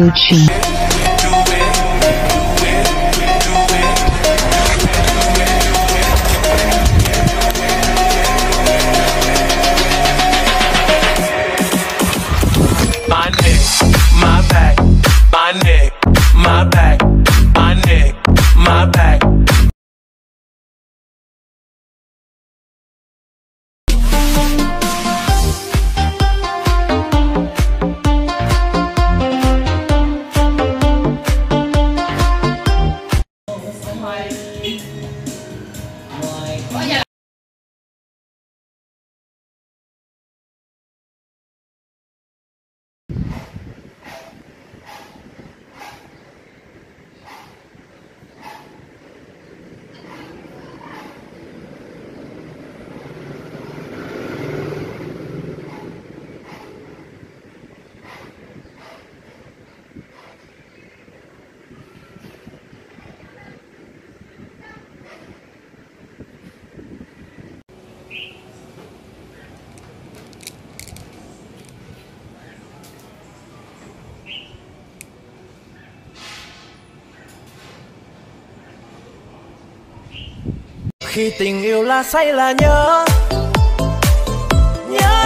Gucci. my back, my neck, my back, my neck, my back. Khi tình yêu là say là nhớ. Nhớ